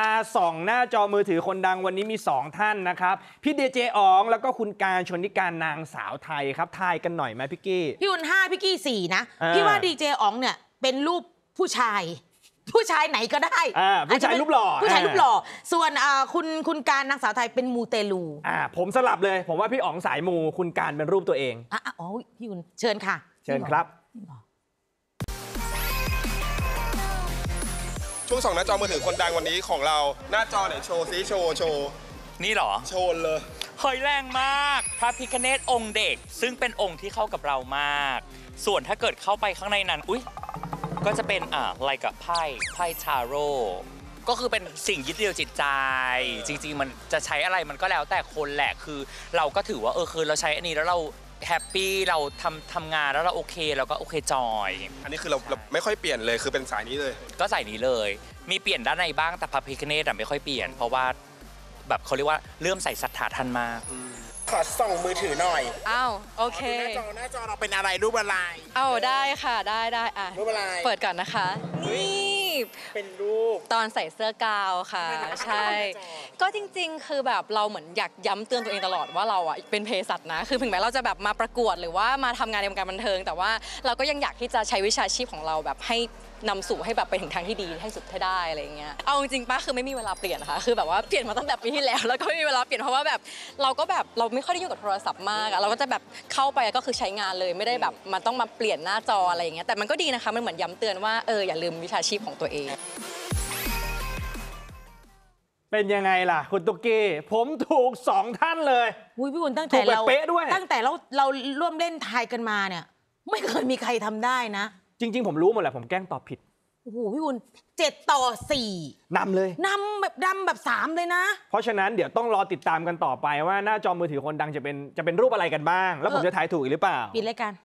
าส่องหน้าจอมือถือคนดังวันนี้มี 2 ท่านนะครับ พี่เดเจอ๋องแล้วก็คุณการชนนิการนางสาวไทยครับทายกันหน่อยไหมพี่กี้ พี่อุ่นห้าพี่กี้สี่นะอ่าพี่ว่าดีเจอ๋องเนี่ยเป็นรูปผู้ชาย ผู้ชายไหนก็ได้อ่าผู้ชายจจะเป็นรูปหล่อผู้ชายอ่ารูปหล่อ ส่วนอ่าคุณคุณการนางสาวไทยเป็นมูเตลูอ่าผมสลับเลย ผมว่าพี่อ๋องสายมูคุณการเป็นรูปตัวเอง อะอะอ๋อพี่อุ่นเชิญค่ะเชิญครับ ช่วงสองหน้าจอมือถือคนดังวันนี้ของเราหน้าจอไหนโชว์ซิโชว์โชว์นี่เหรอ โชว์เลย เฮ้ยแรงมาก พระพิคเนตองค์เด็ก ซึ่งเป็นองค์ที่เข้ากับเรามาก ส่วนถ้าเกิดเข้าไปข้างในนั้น อุ้ยก็จะเป็นอะอะไรกับไพ่ไพ่ทาโร่ก็คือเป็นสิ่งยึดเหนี่ยวจิตใจ จริง ๆ มันจะใช้อะไรมันก็แล้วแต่คนแหละคือ เราก็ถือว่าเออคือเราใช้อันนี้แล้วเรา แฮปปี้เราทำทำงานแล้วเราโอเคเราก็โอเคจอย อันนี้คือเราเราไม่ค่อยเปลี่ยนเลยคือเป็นสายนี้เลย ก็ใส่นี้เลย มีเปลี่ยนด้านในบ้างแต่พระพิคเนตอะไม่ค่อยเปลี่ยน เพราะว่าแบบเขาเรียกว่าเริ่อมใส่ศรัทธาท่านมาก ขอส่องมือถือหน่อยอ้าวโอเคหน้าจอหน้าจอเราเป็นอะไรรูปอะไร เอาได้ค่ะได้ได้อะรูปอะไร เปิดก่อนนะคะ นี่ เป็นรูป ตอนใส่เสื้อกาวค่ะ ใช่ ก็จริง ๆ คือแบบเราเหมือนอยากย้ำเตือนตัวเองตลอดว่าเราอะเป็นเภสัชนะ คือถึงแม้เราจะแบบมาประกวดหรือว่ามาทำงานในวงการบันเทิง แต่ว่าเราก็ยังอยากที่จะใช้วิชาชีพของเราแบบให้นำสู่ให้แบบไปถึงทางที่ดีให้สุดให้ได้อะไรอย่างเงี้ย เอาจริงๆป้าคือไม่มีเวลาเปลี่ยนนะคะ คือแบบว่าเปลี่ยนมาตั้งแต่ปีที่แล้ว แล้วก็ไม่มีเวลาเปลี่ยนเพราะว่าแบบเราก็แบบเราไม่ค่อยได้ยุ่งกับโทรศัพท์มากอะเราก็จะแบบเข้าไปก็คือใช้งานเลยไม่ได้แบบมันต้องมาเปลี่ยนหน้าจออะไรอย่างเงี้ย แต่มันก็ดีนะคะ มันเหมือนย้ำเตือนว่าเอออย่าลืมวิชาชีพของตัวเองเป็นยังไงล่ะ คุณตุ๊กกี้ ผมถูกสองท่านเลย อุ้ยพี่อุ่นตั้งถูแต่กแบบเราเป๊ะด้วย ตั้งแต่เราเราร่วมเล่นทายกันมาเนี่ย ไม่เคยมีใครทำได้นะจริง ๆ ผมรู้หมดแหละผมแกล้งตอบผิดโอ้โหพี่อุ่นเจ็ดต่อสี่นำเลย นำแบบดำแบบสามเลยนะ เพราะฉะนั้นเดี๋ยวต้องรอติดตามกันต่อไปว่าหน้าจอมือถือคนดังจะเป็นจะเป็นรูปอะไรกันบ้าง แล้วผมเออจะทายถูกอีกหรือเปล่า ปิดรายการ